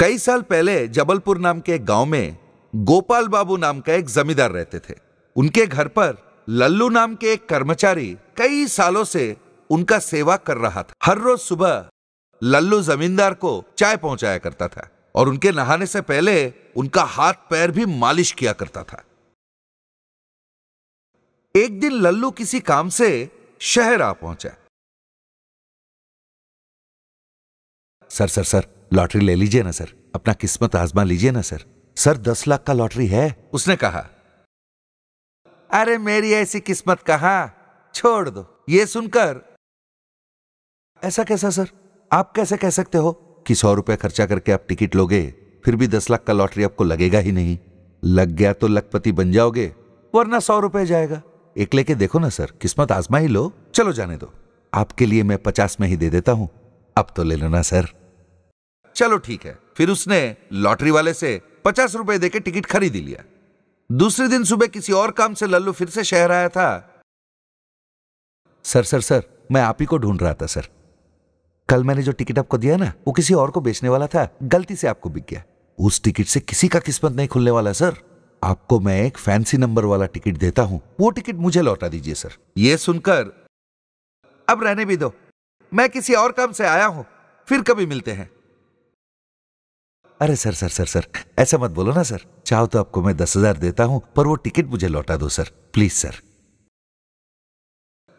कई साल पहले जबलपुर नाम के एक गाँव में गोपाल बाबू नाम का एक जमींदार रहते थे। उनके घर पर लल्लू नाम के एक कर्मचारी कई सालों से उनका सेवा कर रहा था। हर रोज सुबह लल्लू जमींदार को चाय पहुँचाया करता था और उनके नहाने से पहले उनका हाथ पैर भी मालिश किया करता था। एक दिन लल्लू किसी काम से शहर आ पहुँचा। सर सर सर लॉटरी ले लीजिए ना सर। अपना किस्मत आजमा लीजिए ना सर। सर दस लाख का लॉटरी है। उसने कहा अरे मेरी ऐसी किस्मत कहा? छोड़ दो। ये सुनकर ऐसा कैसा सर? आप कैसे कह सकते हो? कि सौ रुपए खर्चा करके आप टिकट लोगे फिर भी दस लाख का लॉटरी आपको लगेगा ही नहीं। लग गया तो लखपति बन जाओगे। वरना सौ रुपए जाएगा। एक लेके देखो ना सर। किस्मत आजमा ही लो। चलो जाने दो। आपके लिए मैं पचास में ही दे देता हूँ। अब तो ले लो ना सर। चलो ठीक है। फिर उसने लॉटरी वाले से पचास रुपए देके टिकट खरीद लिया। दूसरे दिन सुबह किसी और काम से लल्लू फिर से शहर आया था। सर सर सर, मैं आप ही को ढूंढ रहा था, सर। कल मैंने जो टिकट आपको दिया ना, वो किसी और को बेचने वाला था, गलती से आपको बिक गया। उस टिकट से किसी का किस्मत नहीं खुलने वाला, सर। आपको मैं एक फैंसी नंबर वाला टिकट देता हूँ। वो टिकट मुझे लौटा दीजिए, सर। ये सुनकर, अब रहने भी दो। मैं किसी और काम से आया हूँ, फिर कभी मिलते हैं। अरे सर सर सर सर, ऐसा मत बोलो ना सर। चाहो तो आपको मैं दस हज़ार देता हूँ, पर वो टिकट मुझे लौटा दो सर, प्लीज़ सर।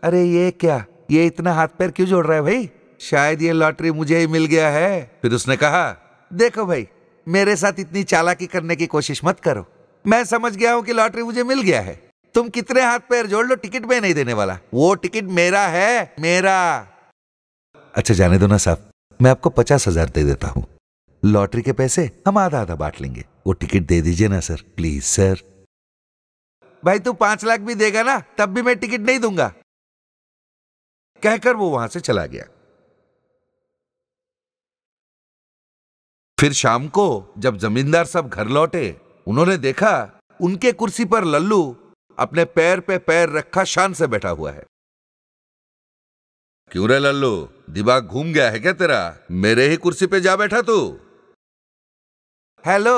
अरे ये क्या? ये इतना हाथ पैर क्यों जोड़ रहा है भाई? शायद ये लॉटरी मुझे ही मिल गया है। फिर उसने कहा, देखो भाई, मेरे साथ इतनी चालाकी करने की कोशिश मत करो। मैं समझ गया हूँ कि लॉटरी मुझे मिल गया है। तुम कितने हाथ पैर जोड़ लो, टिकट में नहीं देने वाला। वो टिकट मेरा है, मेरा। अच्छा जाने दो ना साहब, मैं आपको पचास हज़ार दे देता हूँ। लॉटरी के पैसे हम आधा आधा बांट लेंगे। वो टिकट दे दीजिए ना, सर। Please, sir. भाई, तू पाँच लाख भी देगा ना, तब भी मैं टिकट नहीं दूँगा। कहकर वो वहाँ से चला गया। फिर शाम को, जब जमींदार सब घर लौटे, उन्होंने देखा, उनके कुर्सी पर लल्लू अपने पैर पे पैर रखा शान से बैठा हुआ है। क्यों रे लल्लू? दिमाग घूम गया है क्या तेरा? मेरे ही कुर्सी पे जा बैठा तू? हेलो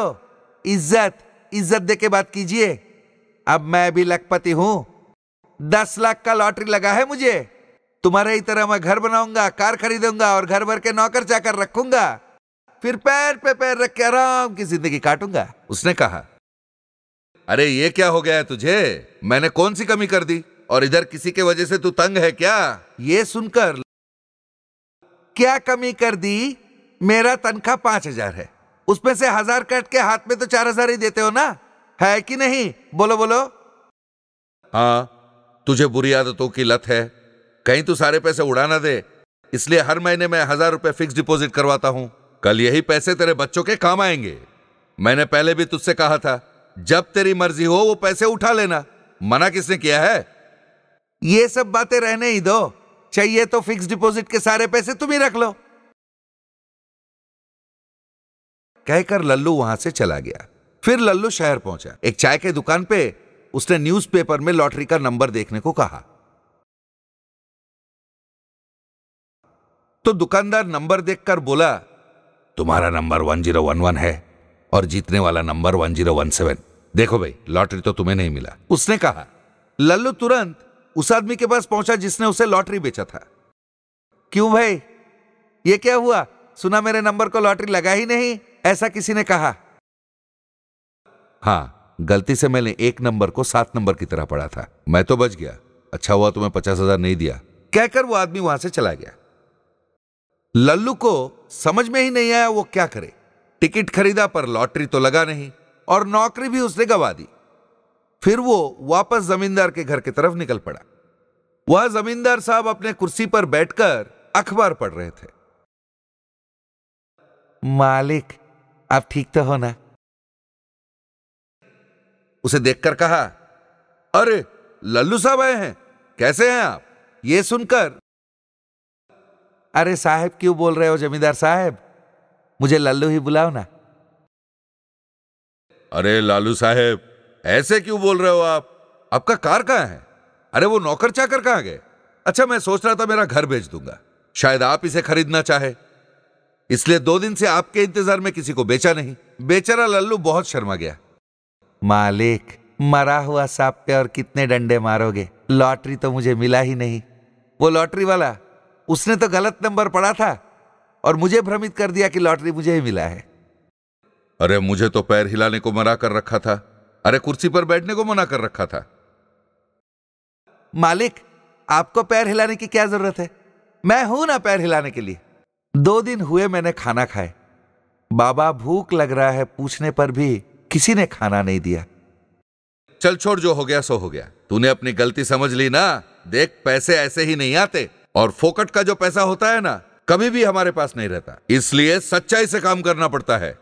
इज़्ज़त इज़्ज़त दे के बात कीजिए। अब मैं भी लखपति हूँ। दस लाख का लॉटरी लगा है मुझे। तुम्हारे ही तरह मैं घर बनाऊँगा कार खरीदूँगा और घर भर के नौकर चाकर रखूँगा। फिर पैर पे पैर रख के आराम की ज़िंदगी काटूँगा उसने कहा। अरे ये क्या हो गया है तुझे? मैंने कौन सी कमी कर दी? और इधर किसी के वजह से तू तंग है क्या? ये सुनकर क्या कमी कर दी? मेरा तनख्वाह पाँच हज़ार है। उसमें से हज़ार कट के हाथ में तो चार हज़ार ही देते हो ना? है कि नहीं? बोलो बोलो। हाँ तुझे बुरी आदतों की लत है। कहीं तू सारे पैसे उड़ा ना दे। इसलिए हर महीने में हज़ार रुपए फिक्स डिपॉजिट करवाता हूँ। कल यही पैसे तेरे बच्चों के काम आएँगे। मैंने पहले भी तुझसे कहा था जब तेरी मर्ज़ी हो वो पैसे उठा लेना। मना किसने किया है? ये सब बातें रहने ही दो। चाहिए तो फिक्स डिपॉजिट के सारे पैसे तुम ही रख लो। कहकर लल्लू वहाँ से चला गया। फिर लल्लू शहर पहुँचा। एक चाय के दुकान पे उसने न्यूज़पेपर में लॉटरी का नंबर देखने को कहा। तो दुकानदार नंबर देखकर बोला, तुम्हारा number one zero one one है और जीतने वाला number one zero one seven. देखो भाई, लॉटरी तो तुम्हें नहीं मिला। उसने कहा, लल्लू तुरंत उस आदमी के पास पहुँचा जिसने उसे लॉटरी बेचा था। क्यों भाई? ये क्या हुआ? सुना मेरे नंबर को लॉटरी लगा ही नहीं। ऐसा किसी ने कहा? हाँ गलती से मैंने एक नंबर को सात नंबर की तरह पढ़ा था। मैं तो बच गया। अच्छा हुआ तुम्हें पचास हज़ार नहीं दिया। कहकर वो आदमी वहाँ से चला गया। लल्लू को समझ में ही नहीं आया वो क्या करे। टिकट खरीदा पर लॉटरी तो लगा नहीं, और नौकरी भी उसने गवा दी। फिर वो वापस जमींदार के घर की तरफ़ निकल पड़ा। वह जमींदार साहब अपने कुर्सी पर बैठकर अखबार पढ़ रहे थे। मालिक आप ठीक तो हो ना? उसे देखकर कहा अरे लल्लू साहब आए हैं। कैसे हैं आप? ये सुनकर अरे साहब क्यों बोल रहे हो जमींदार साहब? मुझे लल्लू ही बुलाओ ना। अरे लालू साहब ऐसे क्यों बोल रहे हो आप? आपका कार कहाँ है? अरे वो नौकर चाकर कहाँ गए? अच्छा मैं सोच रहा था मेरा घर भेज दूँगा। शायद आप इसे खरीदना चाहे। इसलिए दो दिन से आपके इंतज़ार में किसी को बेचा नहीं। बेचारा लल्लू बहुत शर्मा गया। मालिक मरा हुआ सांप पे और कितने डंडे मारोगे? लॉटरी तो मुझे मिला ही नहीं। वो लॉटरी वाला उसने तो गलत नंबर पड़ा था और मुझे भ्रमित कर दिया कि लॉटरी मुझे ही मिला है। अरे मुझे तो पैर हिलाने को मना कर रखा था। अरे कुर्सी पर बैठने को मना कर रखा था। मालिक आपको पैर हिलाने की क्या ज़रूरत है? मैं हूँ ना पैर हिलाने के लिए। दो दिन हुए मैंने खाना खाए। बाबा भूख लग रहा है, पूछने पर भी किसी ने खाना नहीं दिया। चल छोड़, जो हो गया, सो हो गया। तूने अपनी गलती समझ ली ना? देख, पैसे ऐसे ही नहीं आते। और फोकट का जो पैसा होता है ना, कभी भी हमारे पास नहीं रहता। इसलिए सच्चाई से काम करना पड़ता है।